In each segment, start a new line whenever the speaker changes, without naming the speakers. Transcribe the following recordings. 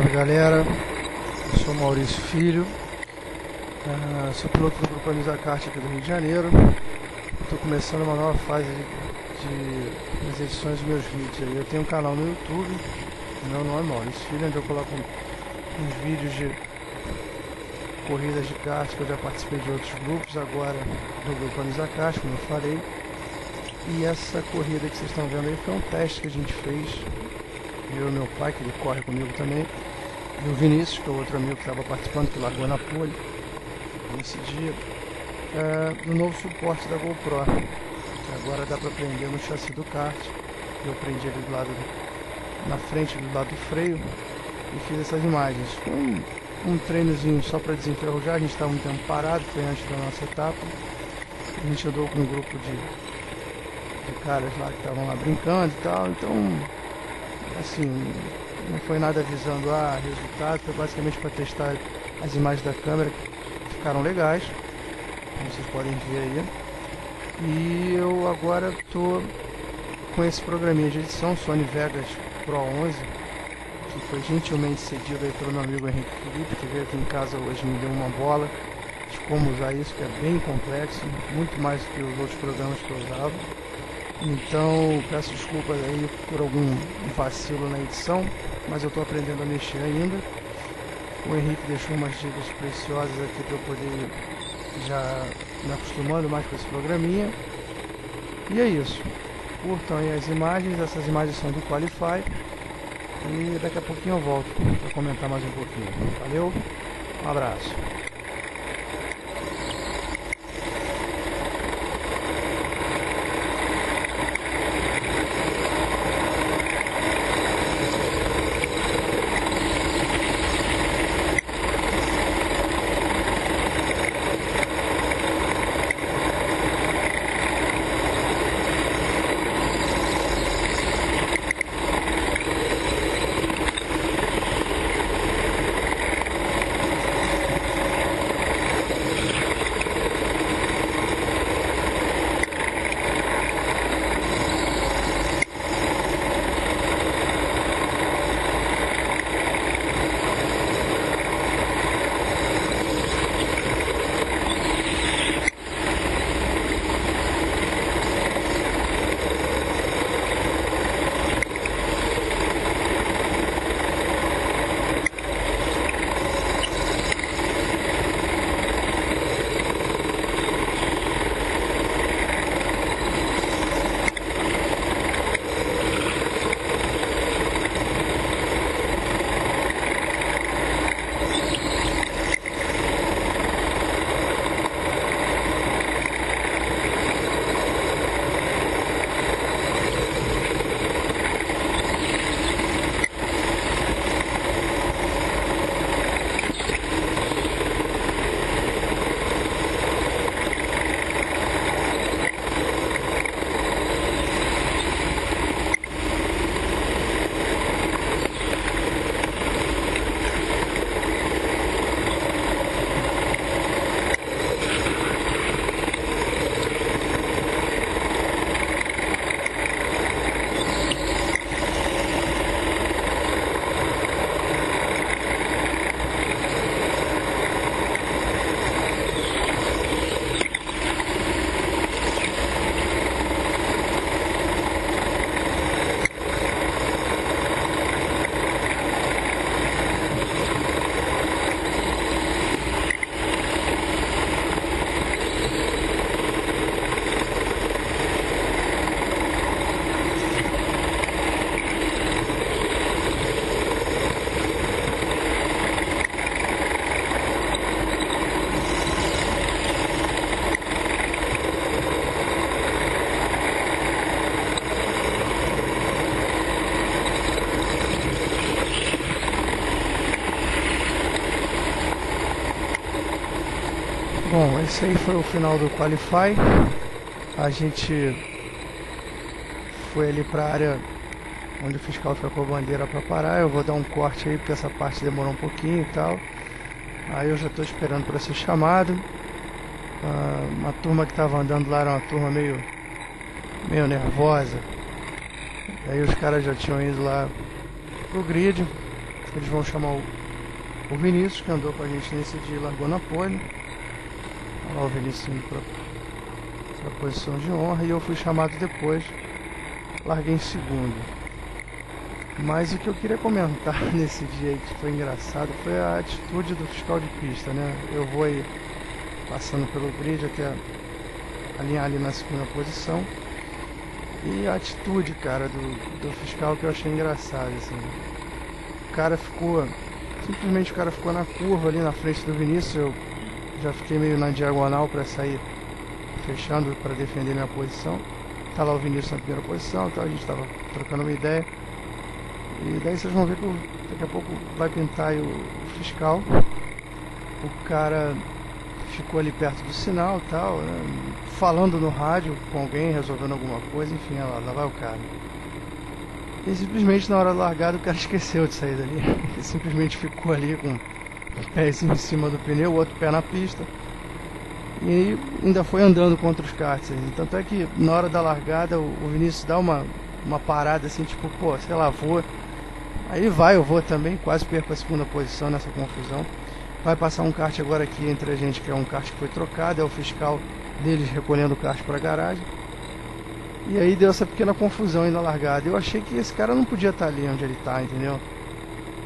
Salve galera, eu sou Maurício Filho, uh, sou piloto do Grupo Anizacarte aqui do Rio de Janeiro. Estou começando uma nova fase de, das edições dos meus vídeos. Eu tenho um canal no YouTube, meu nome é Maurício Filho, onde eu coloco uns vídeos de corridas de kart que eu já participei de outros grupos, agora do Grupo Anizacarte, como eu falei. E essa corrida que vocês estão vendo aí foi um teste que a gente fez eu e meu pai, que ele corre comigo também, e o Vinícius, que é outro amigo que estava participando, que largou na pole nesse dia, é, do novo suporte da GoPro, agora dá para prender no chassi do kart. Eu prendi ali do lado do, na frente, do lado do freio, e fiz essas imagens. Foi um, um treinozinho só para desenferrujar, a gente estava um tempo parado, foi antes da nossa etapa. A gente andou com um grupo de, de caras lá que estavam lá brincando e tal, então assim, não foi nada visando a ah, resultado, foi basicamente para testar as imagens da câmera que ficaram legais, como vocês podem ver aí. E eu agora estou com esse programinha de edição, Sony Vegas Pro 11, que foi gentilmente cedido aí pelo meu amigo Henrique Felipe, que veio aqui em casa hoje me deu uma bola de como usar isso, que é bem complexo, muito mais do que os outros programas que eu usava. Então peço desculpas aí por algum vacilo na edição, mas eu estou aprendendo a mexer ainda. O Henrique deixou umas dicas preciosas aqui para eu poder já me acostumando mais com esse programinha. E é isso. Curtam aí as imagens, essas imagens são do Qualify. E daqui a pouquinho eu volto para comentar mais um pouquinho. Valeu, um abraço. Bom, esse aí foi o final do Qualify. A gente foi ali para a área onde o fiscal ficou com a bandeira para parar. Eu vou dar um corte aí porque essa parte demorou um pouquinho e tal. Aí eu já estou esperando para ser chamado. Ah, uma turma que estava andando lá era uma turma meio, meio nervosa. Aí os caras já tinham ido lá pro grid. Eles vão chamar o, o Vinícius, que andou com a gente nesse dia e largou na pole. Olha lá o Vinícius indo para a posição de honra e eu fui chamado depois. Larguei em segundo. Mas o que eu queria comentar nesse dia que foi engraçado foi a atitude do fiscal de pista, né? Eu vou aí passando pelo grid até alinhar ali na segunda posição. E a atitude, cara, do, do fiscal que eu achei engraçado, assim. O cara ficou. Simplesmente o cara ficou na curva ali na frente do Vinícius. Eu já fiquei meio na diagonal para sair fechando para defender minha posição. Tá lá o Vinícius na primeira posição, então a gente tava trocando uma ideia. E daí vocês vão ver que daqui a pouco vai pintar o, o fiscal. O cara ficou ali perto do sinal tal, né, falando no rádio com alguém, resolvendo alguma coisa, enfim, lá, lá vai o cara. E simplesmente na hora da largada o cara esqueceu de sair dali. Ele simplesmente ficou ali com pé em cima do pneu, o outro pé na pista. E ainda foi andando contra os karts. Tanto é que na hora da largada o Vinícius dá uma, uma parada assim, tipo, pô, sei lá, vou Aí vai, eu vou também, quase perco a segunda posição nessa confusão. Vai passar um kart agora aqui entre a gente, que é um kart que foi trocado, é o fiscal deles recolhendo o kart para a garagem. E aí deu essa pequena confusão aí na largada. Eu achei que esse cara não podia estar ali onde ele está, entendeu?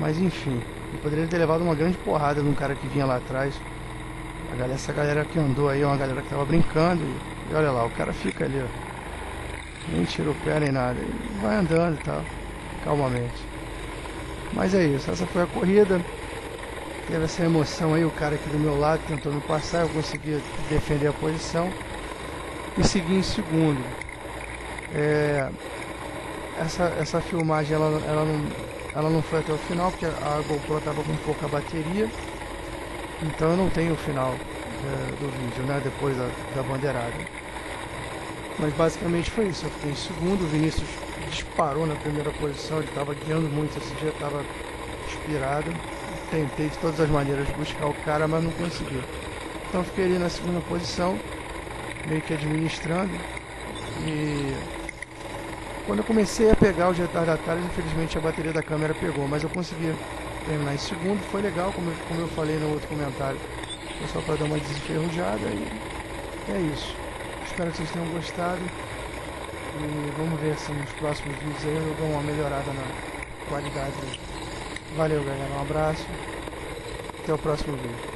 Mas enfim, poderia ter levado uma grande porrada num cara que vinha lá atrás. A galera, essa galera que andou aí é uma galera que tava brincando. E, e olha lá, o cara fica ali, ó. Nem tira o pé nem nada. Ele vai andando e tal, calmamente. Mas é isso, essa foi a corrida. Teve essa emoção aí, o cara aqui do meu lado tentou me passar, eu consegui defender a posição e segui em segundo. É, essa, essa filmagem ela, ela, não, ela não foi até o final, porque a GoPro estava com pouca bateria, então eu não tenho o final é, do vídeo, né, depois da, da bandeirada. Mas basicamente foi isso. Eu fiquei em segundo, o Vinícius disparou na primeira posição, ele estava guiando muito esse dia, estava inspirado. Tentei de todas as maneiras buscar o cara, mas não consegui. Então fiquei ali na segunda posição, meio que administrando. Quando eu comecei a pegar os retardatários, infelizmente a bateria da câmera pegou, mas eu consegui terminar em segundo, foi legal, como eu, como eu falei no outro comentário. Foi só para dar uma desenferrujada e é isso. Espero que vocês tenham gostado. E vamos ver se nos próximos vídeos aí eu dou uma melhorada na qualidade. Valeu galera, um abraço. Até o próximo vídeo.